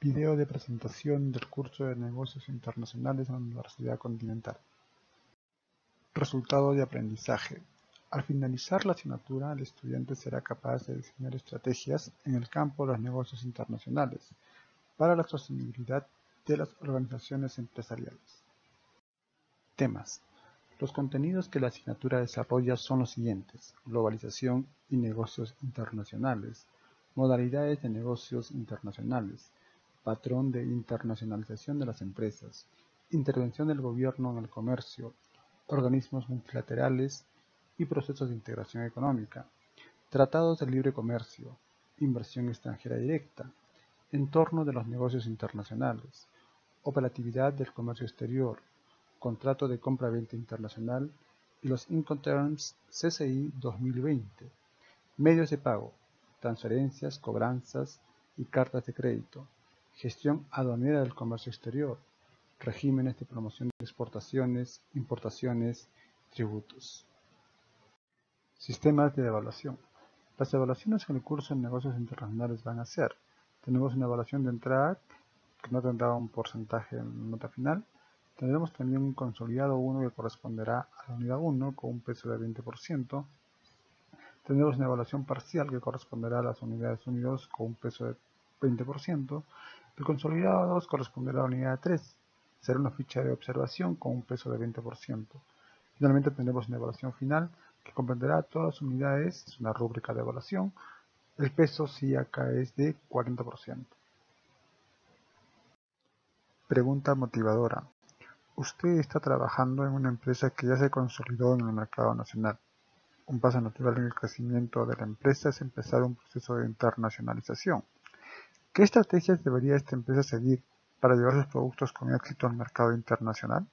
Video de presentación del curso de Negocios Internacionales en la Universidad Continental. Resultado de aprendizaje. Al finalizar la asignatura, el estudiante será capaz de diseñar estrategias en el campo de los negocios internacionales para la sostenibilidad de las organizaciones empresariales. Temas. Los contenidos que la asignatura desarrolla son los siguientes. Globalización y negocios internacionales. Modalidades de negocios internacionales patrón de internacionalización de las empresas, intervención del gobierno en el comercio, organismos multilaterales y procesos de integración económica, tratados de libre comercio, inversión extranjera directa, entorno de los negocios internacionales, operatividad del comercio exterior, contrato de compra-venta internacional y los Incoterms CCI 2020, medios de pago, transferencias, cobranzas y cartas de crédito, gestión aduanera del comercio exterior, regímenes de promoción de exportaciones, importaciones, tributos. Sistemas de evaluación. Las evaluaciones en el curso de negocios internacionales van a ser, tenemos una evaluación de entrada que no tendrá un porcentaje en nota final, tendremos también un consolidado 1 que corresponderá a la unidad 1 con un peso de 20%, tendremos una evaluación parcial que corresponderá a las unidades 1 y 2 con un peso de 20%, el consolidado 2 corresponderá a la unidad 3, será una ficha de observación con un peso de 20%. Finalmente tendremos una evaluación final que comprenderá todas las unidades, es una rúbrica de evaluación, el peso sí acá es de 40%. Pregunta motivadora. Usted está trabajando en una empresa que ya se consolidó en el mercado nacional. Un paso natural en el crecimiento de la empresa es empezar un proceso de internacionalización. ¿Qué estrategias debería esta empresa seguir para llevar sus productos con éxito al mercado internacional?